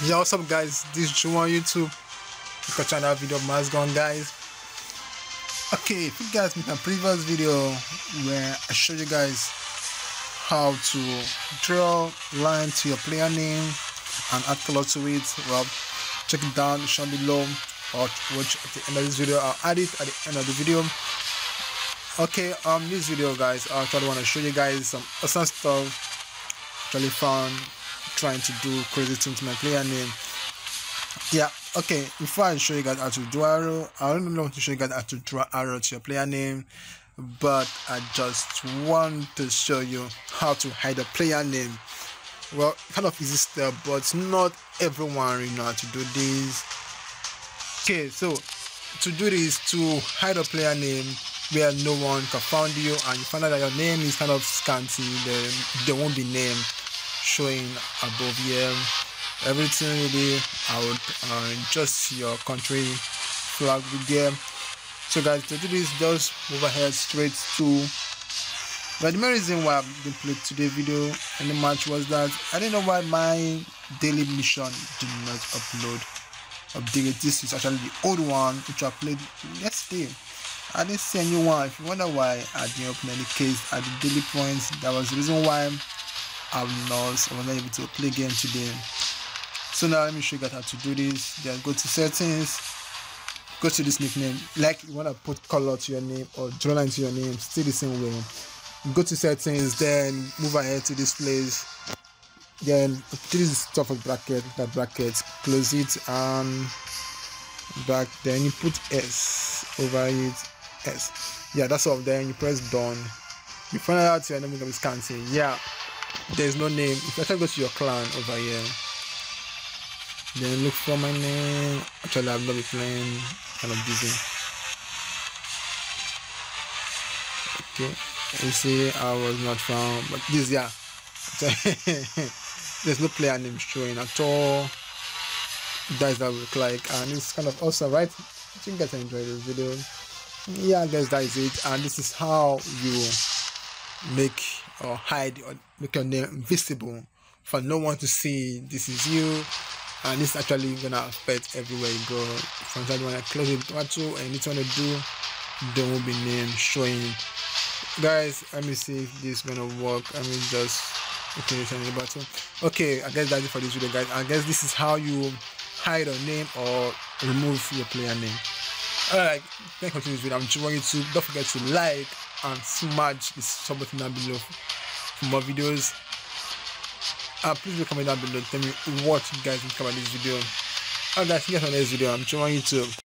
Yeah, what's up guys? This is G-one YouTube. You can another video of Maskgun guys. Okay, if you guys made a previous video where I showed you guys how to draw line to your player name and add color to it, well check it down show below or watch at the end of this video. I'll add it at the end of the video. Okay, um this video guys I actually want to show you guys some awesome stuff actually found trying to do crazy things to my player name. Yeah okay before i show you guys how to draw arrow i don't know to show you guys how to draw arrow to your player name but i just want to show you how to hide a player name. Well kind of easy step but not everyone really know how to do this. Okay so to do this to hide a player name where no one can find you and you find out that your name is kind of scanty then there won't be name showing above here. Everything really i would uh, just your country flag with there. So guys to do this just move ahead straight to but the main reason why i didn't play today's video and the match was that i didn't know why my daily mission did not upload update. This is actually the old one which i played yesterday. I didn't see a new one. If you wonder why i didn't open any case at the daily points that was the reason why I'm lost. I was not able to play game today. So now let me show you guys how to do this. Then go to settings, go to this nickname. Like you want to put color to your name or draw line to your name, still the same way. Go to settings, then move ahead to this place. Then this is top of bracket, that bracket, close it and back. Then you put S over it. S. Yeah, that's all. Then you press done. You find out your name is scanning. Yeah there's no name. Actually go to your clan over here then look for my name. Actually i've not been playing kind of busy okay. You see. I was not found but this yeah. There's no player name showing at all. That's that look like and it's kind of awesome right? I think you guys enjoyed this video? Yeah i guess that is it. And this is how you make or hide or make your name visible for no one to see. This is you and it's actually gonna affect everywhere you go. For example when i close it to and it's gonna do there will be name showing. Guys let me see if this is gonna work. Let me just okay the button. Okay i guess that's it for this video guys. I guess this is how you hide a name or remove your player name alright thank you for this video i'm trying to don't forget to like and smash the sub button down below for more videos. Uh, please a comment down below tell me what you guys think about this video. Alright guys see you guys on the next video. I'm on youtube